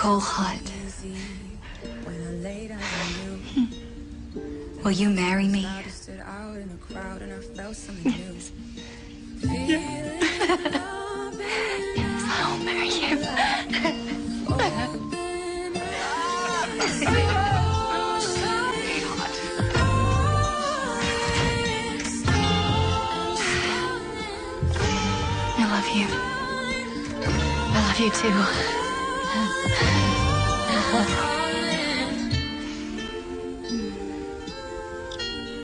cold heart. Hmm. Will you marry me? I'll marry you. I love you. I love you too. Oh,